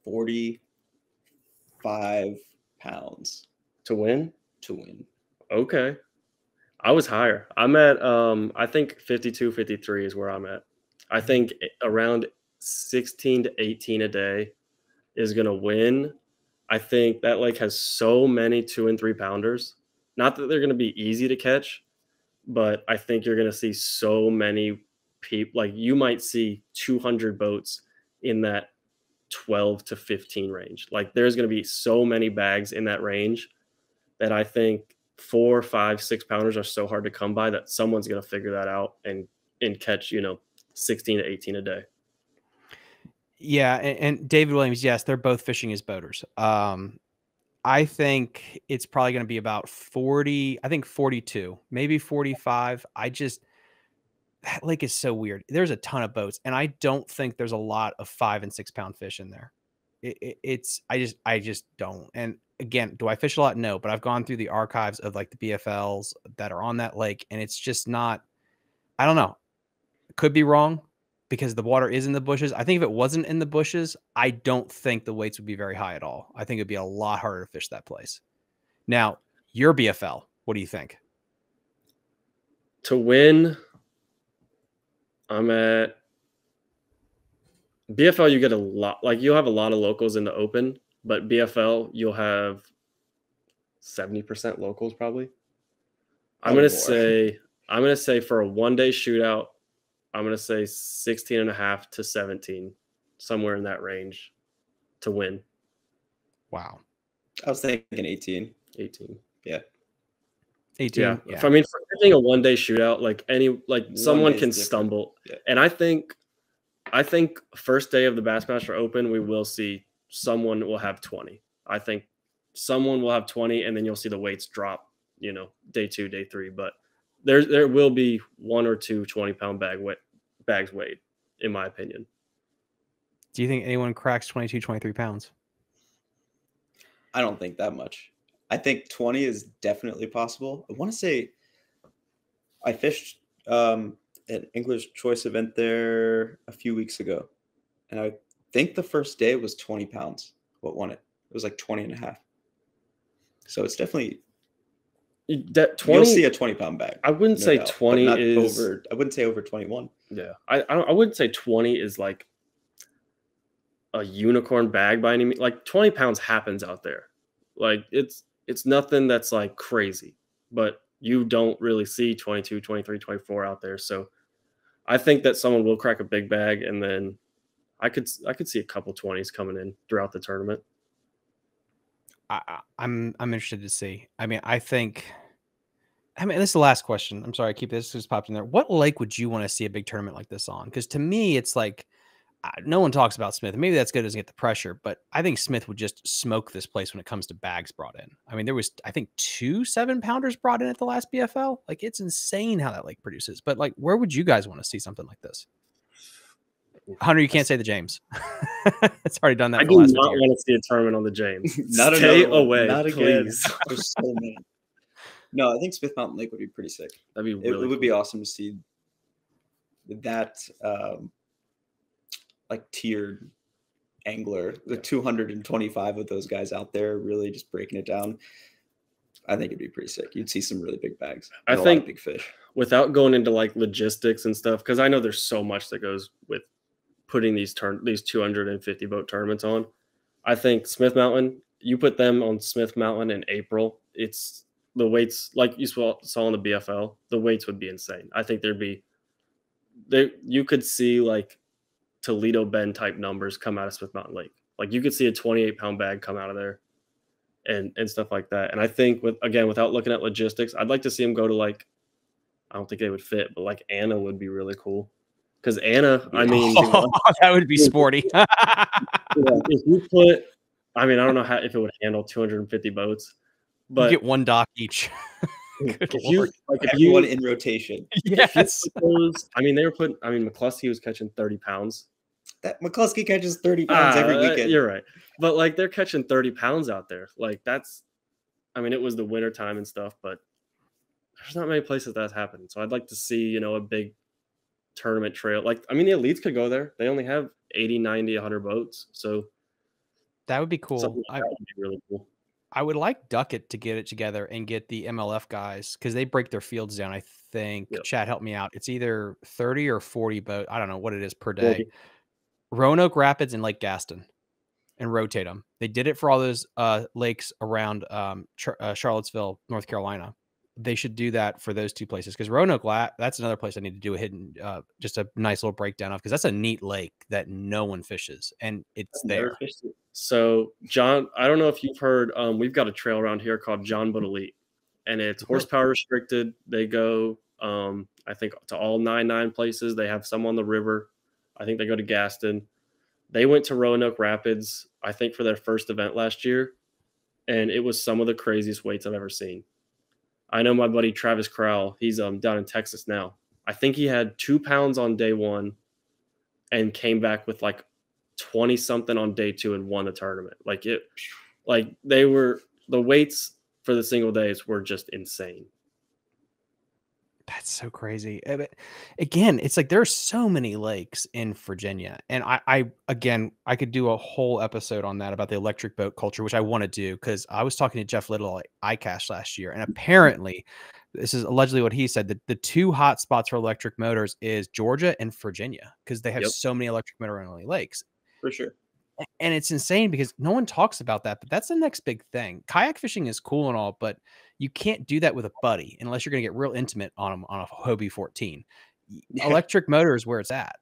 forty-five pounds to win. to win. Okay. I was higher. I'm at um I think 52 53 is where I'm at. I think around 16 to 18 a day is going to win. I think that lake has so many 2 and 3 pounders. Not that they're going to be easy to catch, but I think you're going to see so many people like you might see 200 boats in that 12 to 15 range. Like there's going to be so many bags in that range that I think four, five, six pounders are so hard to come by that someone's going to figure that out and and catch you know 16 to 18 a day. Yeah, and, and David Williams, yes, they're both fishing as boaters. Um, I think it's probably going to be about 40, I think 42, maybe 45. I just, that lake is so weird. There's a ton of boats, and I don't think there's a lot of five and six pound fish in there. It, it, it's, I just, I just don't. And again, do I fish a lot? No, but I've gone through the archives of like the BFLs that are on that lake, and it's just not, I don't know. Could be wrong because the water is in the bushes. I think if it wasn't in the bushes, I don't think the weights would be very high at all. I think it'd be a lot harder to fish that place. Now, your BFL, what do you think? To win, I'm at BFL. You get a lot, like you'll have a lot of locals in the open, but BFL you'll have 70% locals probably. I'm Oh, gonna boy. say I'm gonna say for a one day shootout, I'm gonna say 16 and a half to 17, somewhere in that range to win Wow. I was thinking 18. 18. Yeah. 18. Yeah. Yeah. If- I mean, for getting a one day shootout, like any, like One someone can different. stumble. Yeah. And I think, I think first day of the Bassmaster Open, we will see someone will have 20. I think someone will have 20 and then you'll see the weights drop, you know, day two, day three. But there, there will be one or two 20 pound bag weight, bags weighed, in my opinion. do you think anyone cracks 22, 23 pounds? I don't think that much. I think 20 is definitely possible. I want to say I fished um, an English choice event there a few weeks ago. And I think the first day was 20 pounds. What won it? It was like 20 and a half. So it's definitely, That 20, you'll see a 20 pound bag. I wouldn't no say doubt, 20 is over, I wouldn't say over 21. Yeah, I I, don't, I wouldn't say twenty is like a unicorn bag by any means. Like twenty pounds happens out there. Like it's it's nothing that's like crazy, but you don't really see 22, 23, 24 out there. So I think that someone will crack a big bag, and then I could I could see a couple twenties coming in throughout the tournament. I, I'm I'm interested to see. I mean, I think. I mean, this is the last question. I'm sorry, I keep this just popped in there. What lake would you want to see a big tournament like this on? Because to me, it's like no one talks about Smith. Maybe that's good doesn't get the pressure, but I think Smith would just smoke this place when it comes to bags brought in. I mean, there was I think two seven pounders brought in at the last BFL. Like it's insane how that lake produces. But like, where would you guys want to see something like this? Hunter, you can't say the James. it's already done that. I do last not want to see a tournament on the James. Not Stay another away, Not again. please. There's so many. No, I think Smith Mountain Lake would be pretty sick. That'd be It, really. it would be awesome to see that um, like tiered angler, the 225 of those guys out there, really just breaking it down. I think it'd be pretty sick. You'd see some really big bags. I and a lot of think- big fish. without going into like logistics and stuff because i know there's so much that goes with putting these turn these 250 vote tournaments on i think smith mountain you put them on smith mountain in april it's the weights like you saw, in the bfl the weights would be insane i think there'd be there you could see like toledo bend type numbers come out of smith mountain lake like you could see a 28 pound bag come out of there and and stuff like that. And I think with again without looking at logistics, I'd like to see them go to like I don't think they would fit, but like Anna would be really cool. Because Anna, I mean, you know, that would be sporty. if you put, I mean, I don't know how if it would handle 250 boats, you but get one dock each. If you lord. like if Everyone you in rotation. Yes. put those, I mean, they were putting. I mean, McCluskey was catching 30 pounds. That McCluskey catches 30 pounds every Ah, weekend. You're right, but like they're catching 30 pounds out there. Like that's, I mean, it was the winter time and stuff, but there's not many places that's happening. So I'd like to see, you know, a big tournament trail. Like, I mean, the elites could go there. They only have 80, 90, 100 boats. So That would be cool. like I, would be really cool. I would like Duckett to get it together and get the MLF guys because they break their fields down. I think Yep. Chad help me out. It's either 30 or 40 boat. I don't know what it is per 40. day. Roanoke Rapids and Lake Gaston and rotate them. They did it for all those uh, lakes around um, uh, Charlottesville, North Carolina. They should do that for those two places because Roanoke, that's another place I need to do a hidden, uh, just a nice little breakdown of because that's a neat lake that no one fishes and it's there. it. So John, I don't know if you've heard. Um, we've got a trail around here called John Boat Elite, and it's horsepower restricted. They go, um, I think, to all nine nine places. They have some on the river. I think they go to Gaston. They went to Roanoke Rapids, I think, for their first event last year, and it was some of the craziest weights I've ever seen. I know my buddy Travis Crowell. He's um down in Texas now. I think he had two pounds on day one, and came back with like 20 something on day two and won the tournament. Like it, like they were the weights for the single days were just insane. That's so crazy. Uh, But again, it's like there are so many lakes in Virginia. And I, I again, I could do a whole episode on that about the electric boat culture, which I want to do because I was talking to Jeff Little at ICAST last year, and apparently, this is allegedly what he said that the two hot spots for electric motors is Georgia and Virginia because they have Yep. so many electric motor only lakes. For sure. And it's insane because no one talks about that, but that's the next big thing. Kayak fishing is cool and all, but you can't do that with a buddy unless you're going to get real intimate on 'em on a Hobie 14. Yeah. Electric motor is where it's at.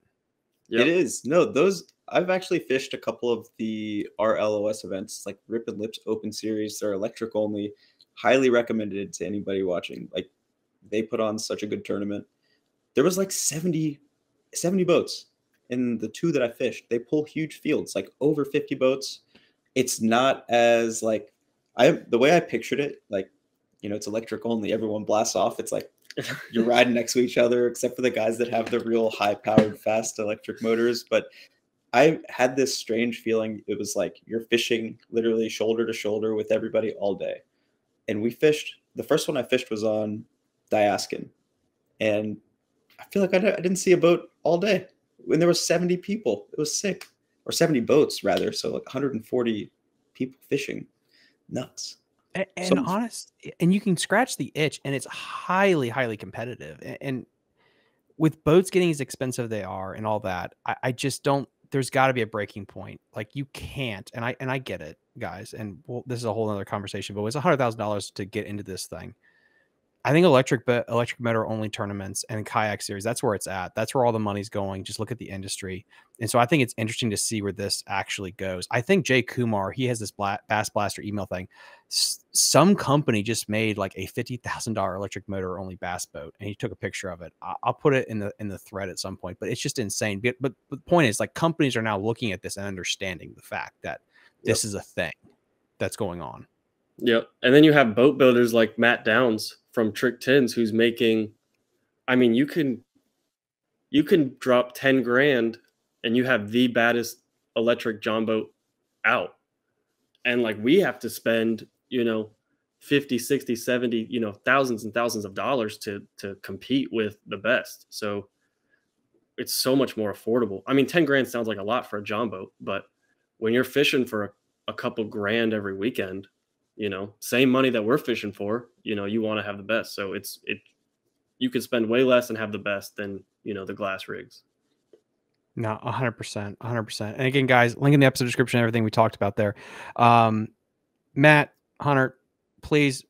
Yep. It is. No, those I've actually fished a couple of the RLOS events, like Rip and Lips Open Series. They're electric only. Highly recommended to anybody watching. Like they put on such a good tournament. There was like 70, 70 boats in the two that I fished. They pull huge fields, like over 50 boats. It's not as like I the way I pictured it, like you know, it's electric only. Everyone blasts off. It's like you're riding next to each other, except for the guys that have the real high powered, fast electric motors. But I had this strange feeling. It was like you're fishing literally shoulder to shoulder with everybody all day. And we fished. The first one I fished was on Diascund, and I feel like I, didn't see a boat all day. When there was 70 people, it was sick, or 70 boats rather. So like 140 people fishing, nuts. And, Some- honest, and you can scratch the itch, and it's highly, highly competitive. A- And, with boats getting as expensive they are and all that, I, I just don't. There's got to be a breaking point. Like you can't, and I and I get it, guys. And well, this is a whole other conversation. But it's a hundred thousand dollars to get into this thing. I think electric but electric motor only tournaments and kayak series. That's where it's at. That's where all the money's going. Just look at the industry. And so I think it's interesting to see where this actually goes. I think Jay Kumar, he has this Bass Blaster email thing. Some company just made like a fifty thousand dollar electric motor only bass boat, and he took a picture of it. I- I'll put it in the in the thread at some point. But it's just insane. But, but the point is, like companies are now looking at this and understanding the fact that this is a thing that's going on. Yep. And then you have boat builders like Matt Downs from Trick Tins who's making I mean, you can you can drop 10 grand and you have the baddest electric John boat out. And like we have to spend, you know, 50, 60, 70, you know, thousands and thousands of dollars to to compete with the best. So it's so much more affordable. I mean, 10 grand sounds like a lot for a John boat, but when you're fishing for a, a couple grand every weekend, you know same money that we're fishing for you know you want to have the best so it's it you can spend way less and have the best than you know the glass rigs No, hundred percent, hundred percent. And again, guys, link in the episode description, everything we talked about there. Um, Matt Hunter, please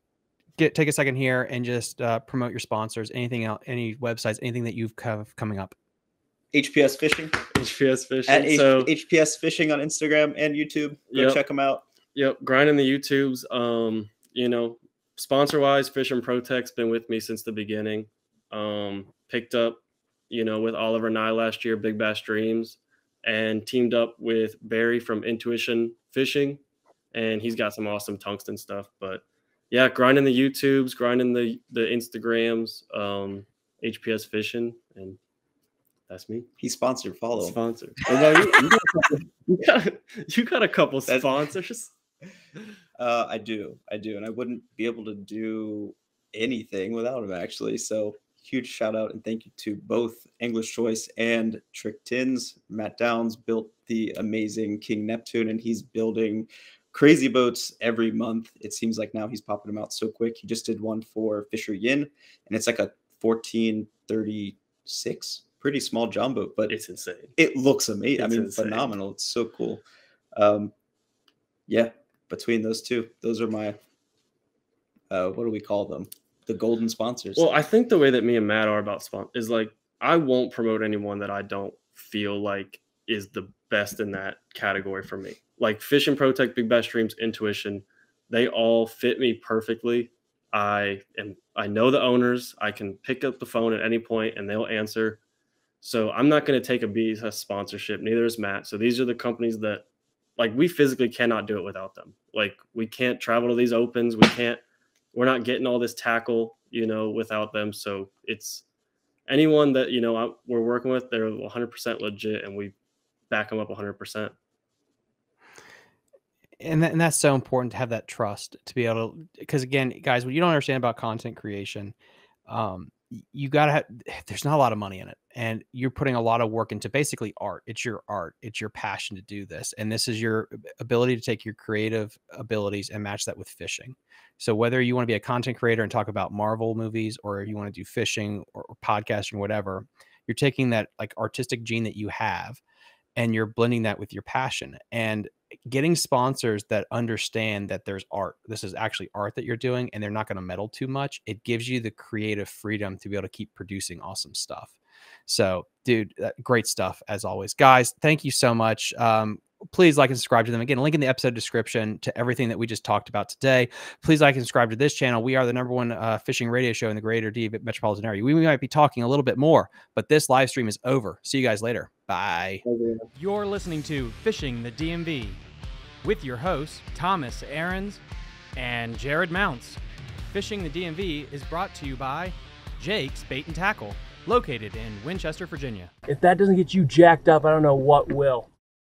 get take a second here and just uh, promote your sponsors. Anything else, any websites, anything that you've have coming up. HPS Fishing hps fishing at H- so HPS Fishing on Instagram and YouTube. Go Yep. check them out. Yep, grinding the YouTubes. Um, you know, sponsor wise, Fishing Pro Tech's been with me since the beginning. Um, picked up, you know, with Oliver Nye last year, Big Bass Dreams, and teamed up with Barry from Intuition Fishing, and he's got some awesome tungsten stuff. But yeah, grinding the YouTubes, grinding the the Instagrams, um, HPS Fishing, and that's me. He's sponsored. Follow. Sponsored. What you? You got, a couple- you got, you got a couple That's- sponsors. Uh, I do, I do, and I wouldn't be able to do anything without him actually. So huge shout out and thank you to both English Choice and Trick Tins. Matt Downs built the amazing King Neptune, and he's building crazy boats every month. It seems like now he's popping them out so quick. He just did one for Fisher Yin, and it's like a 1436, pretty small John boat, but It's insane. it looks amazing. I mean, insane. phenomenal. It's so cool. Um, yeah, between those two, those are my uh, what do we call them? The golden sponsors. Well, I think the way that me and Matt are about spon is like I won't promote anyone that I don't feel like is the best in that category for me. Like Fishing Pro Tech, Big Bass Dreams, Intuition, they all fit me perfectly. I am I know the owners. I can pick up the phone at any point and they'll answer. So I'm not going to take a BS sponsorship. Neither is Matt. So these are the companies that like we physically cannot do it without them. Like we can't travel to these opens. We can't we're not getting all this tackle, you know, without them. So it's anyone that you know I, we're working with, they're 100% legit, and we back them up 100%. And, that, and that's so important to have that trust to be able to because again guys what you don't understand about content creation um you gotta have there's not a lot of money in it and you're putting a lot of work into basically art. It's your art. It's your passion to do this and this is your ability to take your creative abilities and match that with fishing. So whether you want to be a content creator and talk about marvel movies or you want to do fishing or, or podcasting or whatever you're taking that like artistic gene that you have and you're blending that with your passion and getting sponsors that understand that there's art this is actually art that you're doing and they're not going to meddle too much it gives you the creative freedom to be able to keep producing awesome stuff. So dude great stuff as always. Guys thank you so much um, please like and subscribe to them. Again link in the episode description to everything that we just talked about today. Please like and subscribe to this channel. We are the number one uh, fishing radio show in the greater d metropolitan area. We might be talking a little bit more but this live stream is over. See you guys later bye You're listening to Fishing the DMV with your hosts, Thomas Ahrens and Jared Mounts. Fishing the DMV is brought to you by Jake's Bait and Tackle, located in Winchester, Virginia. If that doesn't get you jacked up, I don't know what will.